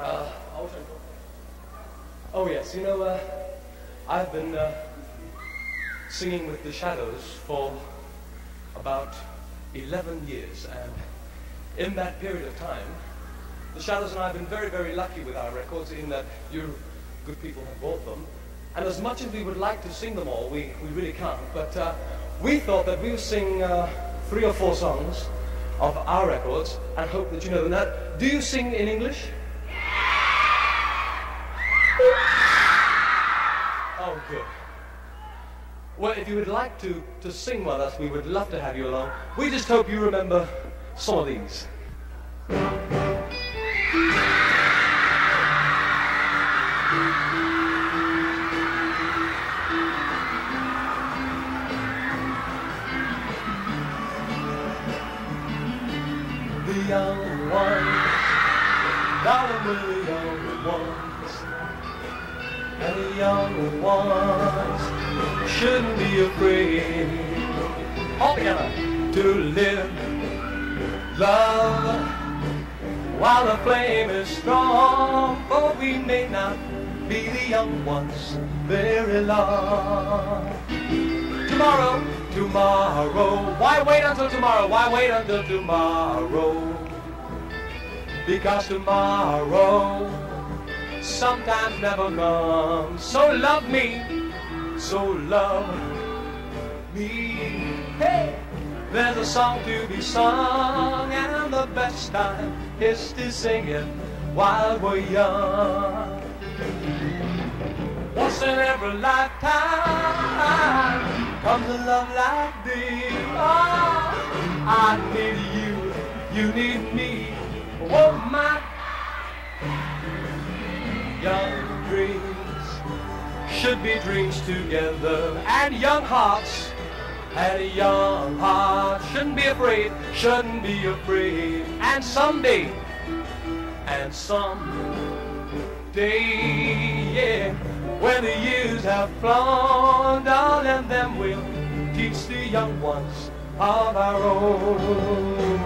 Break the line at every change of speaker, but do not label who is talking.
Uh, oh yes, you know, uh, I've been uh, singing with the Shadows for about 11 years, and in that period of time, the Shadows and I have been very, very lucky with our records in that you good people have bought them, and as much as we would like to sing them all, we, we really can't, but uh, we thought that we would sing uh, three or four songs of our records and hope that you know them. Now, do you sing in English? Oh, good. Well, if you would like to, to sing with us, we would love to have you along. We just hope you remember some of these. The young ones, darling, with the young ones, and the young ones shouldn't be afraid. All together. To live, love, while the flame is strong. For we may not be the young ones. Very long. Tomorrow, tomorrow, why wait until tomorrow? Why wait until tomorrow? Because tomorrow sometimes never comes. So love me, so love me. Hey, there's a song to be sung, and the best time is to sing it while we're young. Once in every lifetime comes a love like this. Oh, I need you, you need me. Oh my young dreams should be dreams together, and young hearts and young hearts shouldn't be afraid, shouldn't be afraid. And someday, and someday, yeah, when the years have flown, darling, them will teach the young ones of our own.